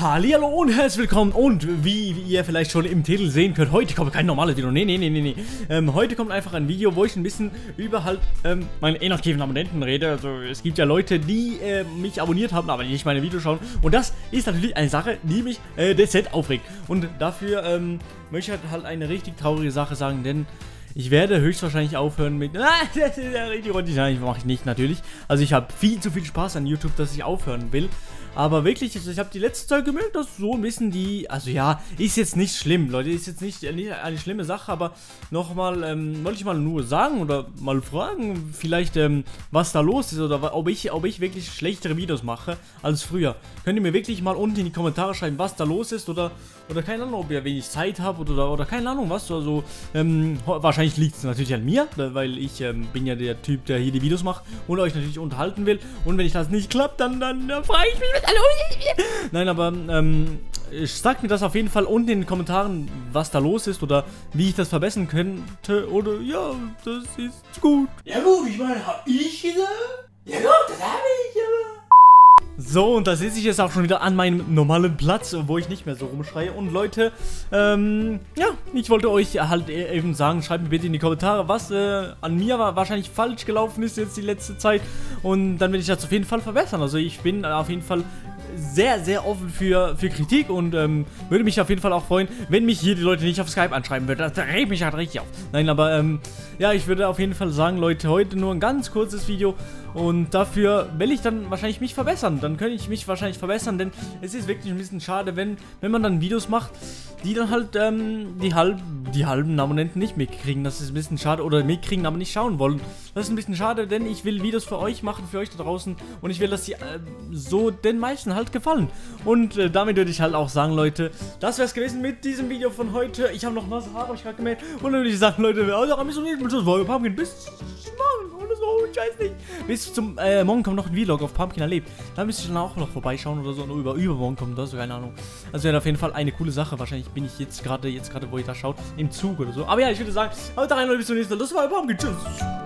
Hallo und herzlich willkommen und wie, wie ihr vielleicht schon im Titel sehen könnt, heute kommt kein normales Video, nee, nee, nee, nee, nee. Ähm, heute kommt einfach ein Video, wo ich ein bisschen über halt ähm, meine inaktiven Abonnenten rede, also es gibt ja Leute, die äh, mich abonniert haben, aber nicht meine Videos schauen. Und das ist natürlich eine Sache, die mich äh, dezent aufregt. Und dafür ähm, möchte ich halt eine richtig traurige Sache sagen, denn ich werde höchstwahrscheinlich aufhören mit. Ah, das ist ja richtig rund. Nein, mache ich nicht, natürlich. Also ich habe viel zu viel Spaß an YouTube, dass ich aufhören will. Aber wirklich, ich habe die letzte Zeit gemerkt, dass so ein bisschen die. Also ja, ist jetzt nicht schlimm, Leute. Ist jetzt nicht, nicht eine schlimme Sache, aber nochmal, ähm, wollte ich mal nur sagen oder mal fragen, vielleicht, ähm, was da los ist oder ob ich, ob ich wirklich schlechtere Videos mache als früher. Könnt ihr mir wirklich mal unten in die Kommentare schreiben, was da los ist oder, oder keine Ahnung, ob ihr wenig Zeit habt oder, oder keine Ahnung was. Also, ähm, wahrscheinlich wahrscheinlich liegt es natürlich an mir, weil ich ähm, bin ja der Typ, der hier die Videos macht und euch natürlich unterhalten will. Und wenn ich das nicht klappt, dann, dann, dann frage ich mich, los ist. Nein, aber ähm, sagt mir das auf jeden Fall unten in den Kommentaren, was da los ist oder wie ich das verbessern könnte. Oder ja, das ist gut. Ja gut, ich meine, hab ich gesagt? Ja gut, das habe ich, aber... So, und da sitze ich jetzt auch schon wieder an meinem normalen Platz, wo ich nicht mehr so rumschreie. Und Leute, ähm, ja, ich wollte euch halt e- eben sagen, schreibt mir bitte in die Kommentare, was äh, an mir wahrscheinlich falsch gelaufen ist jetzt die letzte Zeit. Und dann werde ich das auf jeden Fall verbessern. Also ich bin auf jeden Fall sehr, sehr offen für, für Kritik und ähm, würde mich auf jeden Fall auch freuen, wenn mich hier die Leute nicht auf Skype anschreiben würden. Das regt mich halt richtig auf. Nein, aber ähm, ja, ich würde auf jeden Fall sagen, Leute, heute nur ein ganz kurzes Video und dafür will ich dann wahrscheinlich mich verbessern. Dann könnte ich mich wahrscheinlich verbessern, denn es ist wirklich ein bisschen schade, wenn, wenn man dann Videos macht, die dann halt ähm, die, halb, die halben Abonnenten nicht mitkriegen. Das ist ein bisschen schade. Oder mitkriegen, aber nicht schauen wollen. Das ist ein bisschen schade, denn ich will Videos für euch machen, für euch da draußen. Und ich will, dass sie äh, so den meisten halt gefallen. Und äh, damit würde ich halt auch sagen, Leute, das wäre es gewesen mit diesem Video von heute. Ich habe noch Haare, habe ich gerade gemerkt. Und dann würde ich sagen, Leute, also, bis zum nächsten Mal. Bis. Ich weiß nicht. Bis zum, äh, morgen kommt noch ein Vlog auf Pumpkin erlebt. Da müsste ich dann auch noch vorbeischauen oder so. Und über, übermorgen kommt das, keine Ahnung. Also wäre auf jeden Fall eine coole Sache. Wahrscheinlich bin ich jetzt gerade, jetzt gerade, wo ihr da schaut, im Zug oder so. Aber ja, ich würde sagen, haut rein, Leute, bis zum nächsten Mal. Das war Pumpkin. Tschüss.